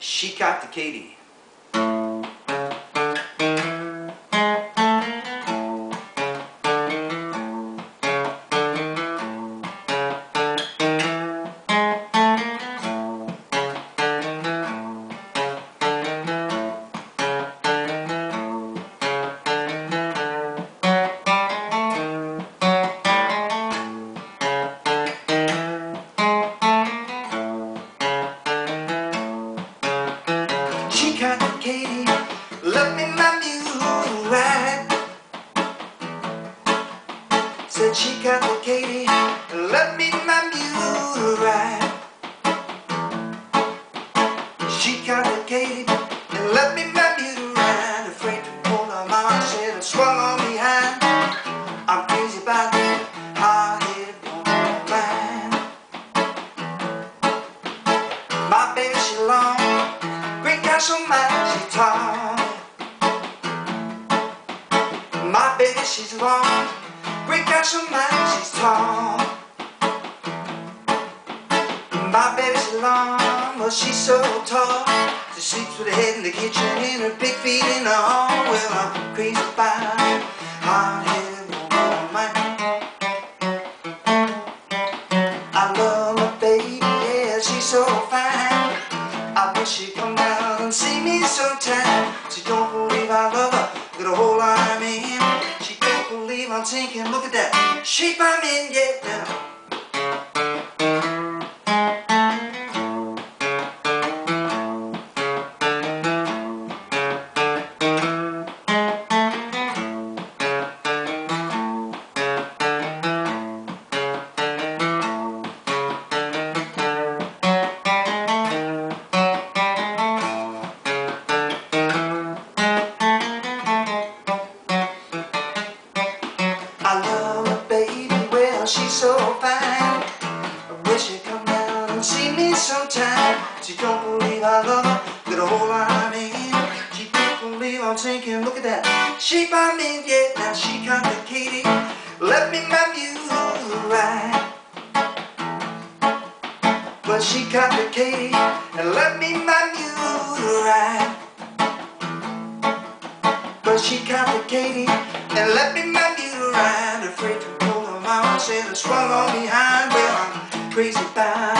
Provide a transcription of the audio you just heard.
She got the Katie. Said she the Katie, love me my mule right. She Katie, and love me my. Afraid to pull her mama said swung on behind. I'm crazy that hard-headed woman. My baby long. Great guy so she tall My baby she's long Great guy so much she's tall. My baby she's long Well she's so tall. She sleeps with her head in the kitchen And her big feet in the hall. Well I'm crazy about it Hard-headed woman. I love my baby Yeah she's so fine. I wish she'd come believe look at that shape I'm in, yeah. sometimes She don't believe I love her. Little hole I mean. She don't believe I'm sinking. Look at that. Shape I'm in Yeah, now she complicated Let me map you right But she complicated And let me map you right But she complicated And let me map you right Afraid to pull her mouth Said it's swallow behind Well, I'm crazy about